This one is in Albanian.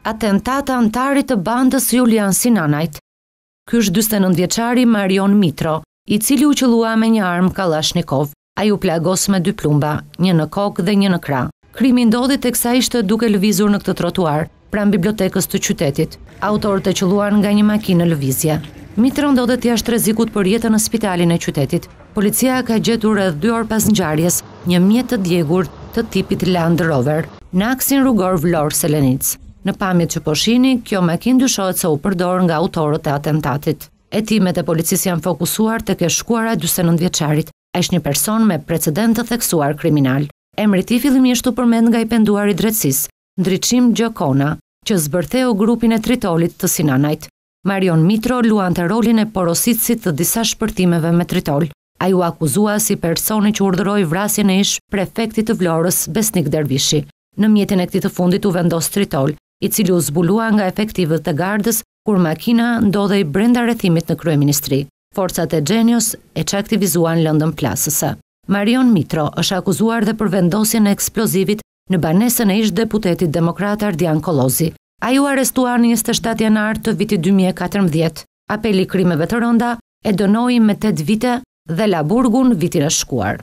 Atentat anëtarit të bandës Julian Sinanajt. Ky është 49 vjeçari Marion Mitro, i cili u qëllua me një armë Kalashnikov. Ai u plagos me dy plumba, një në kokë dhe një në krah. Krimi ndodhi teksa ishte duke lëvizur në këtë trotuar, pranë bibliotekës të qytetit. Autorët e qëlluan nga një makinë në lëvizje. Mitro ndodhet jashtë rrezikut për jetën në spitalin e qytetit. Policia ka gjetur rreth 2 orë pas ngjarjes një mjet të djegur të tipit Land Rover në aksin rrugor Vlorë Selenicë. Në pamjet që po shihni, kjo makinë dyshohet se u përdor nga autorët e atentatit. Hetimet e policisë janë fokusuar tek e shkuara e dyzet e nëntë vjeçarit. Ai është një person me precedentë të theksuar kriminal. Emri i tij fillimisht u përmend nga i penduari i drejtësisë, Ndriçim Gjokona, që zbërtheu grupin e Tritolit të Sinanajt. Marion Mitro luante rolin e porositësit të disa shpërthimeve me Tritol. Ai u akuzua si personi që urdhëroi vrasjen e ish prefektit të Vlorës, Besnik Dervishi. Në mjetin e këtij të fundit u vendos Tritol, i cili u zbulua nga efektivët e Gardës kur makina ndodhej brenda rrethimit në kryeministri. Forcat e Xhenios e çaktivizuan lëndën plasëse. Marion Mitro është akuzuar dhe për vendosjen e eksplozivit në banesën e ish-deputetit demokrat Ardian Kollozi. Ai u arrestua në njëzet e shtatë janar të vitit dy mijë e katërmbëdhjetë, Apeli i Krimeve të Rënda e dënoi me tetë vite dhe la burgun vitin e shkuar.